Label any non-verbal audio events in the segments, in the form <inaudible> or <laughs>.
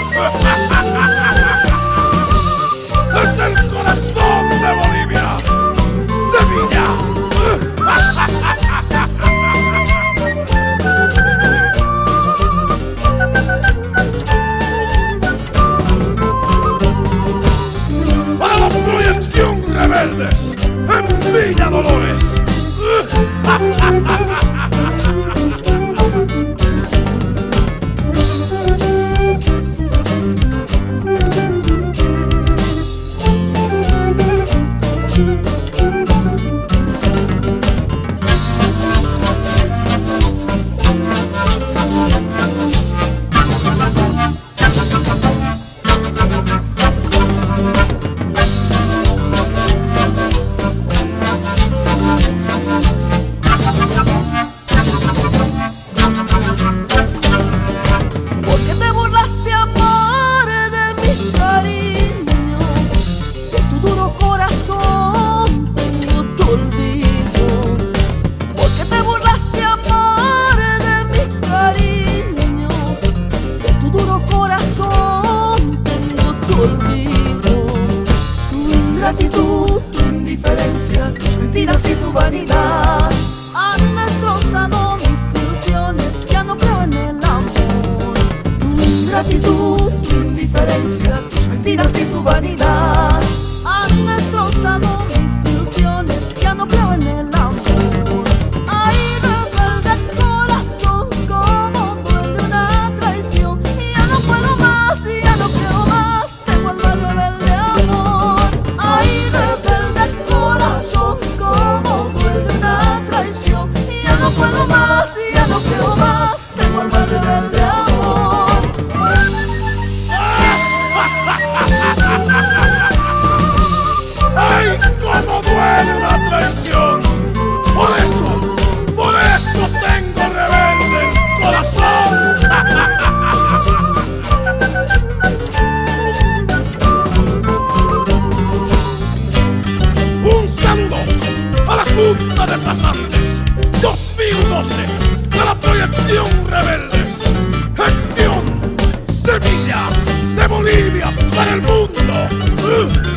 <laughs> Desde el corazón de Bolivia, Sevilla. <laughs> Para la proyección rebeldes en Villa Dolores. <laughs> mentiras y tu vanidad han destrozado mis ilusiones, ya no creo en el amor. Tu ingratitud, tu indiferencia, tus mentiras y tu vanidad han destrozado puedo más, ya no creo más, tengo el mal rebelde. ¡Ay, cómo duele una traición! Por eso, por eso tengo rebelde el corazón. <laughs> Un saludo a la Junta de Pasantes 2012 de la proyección Rebeldes. Gestión Sevilla de Bolivia para el mundo.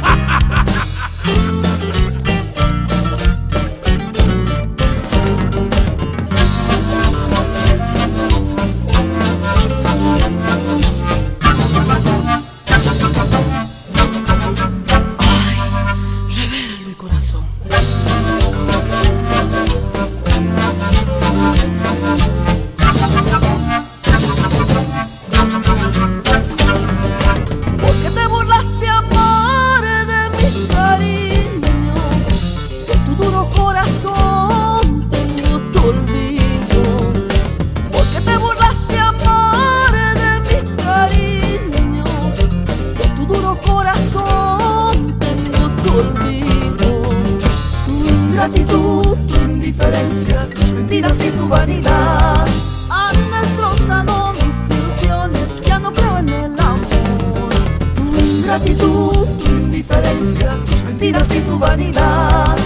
Ingratitud, tu indiferencia, tus mentiras y tu vanidad han destrozado mis ilusiones, ya no creo en el amor. Tu ingratitud, tu indiferencia, tus mentiras y tu vanidad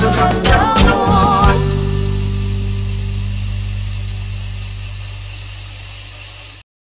Thank you.